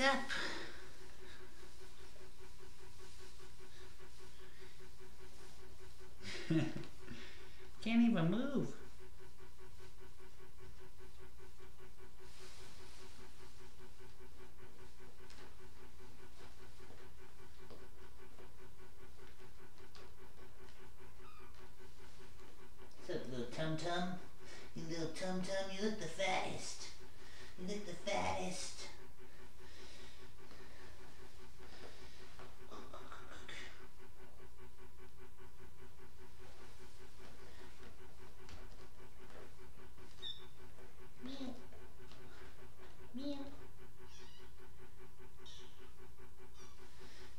Up? Can't even move. What's up, little tum tum? You little tum tum, you look the fattest. You look the fattest. Meow. Meow.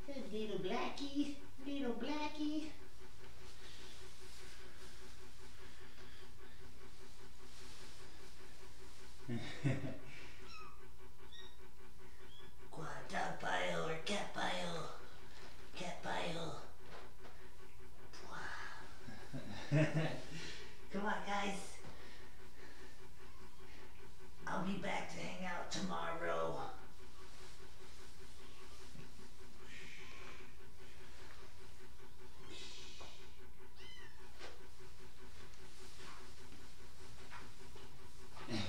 Good little blackie, little blackie. Qua- or cat pile? Cat. Come on, guys.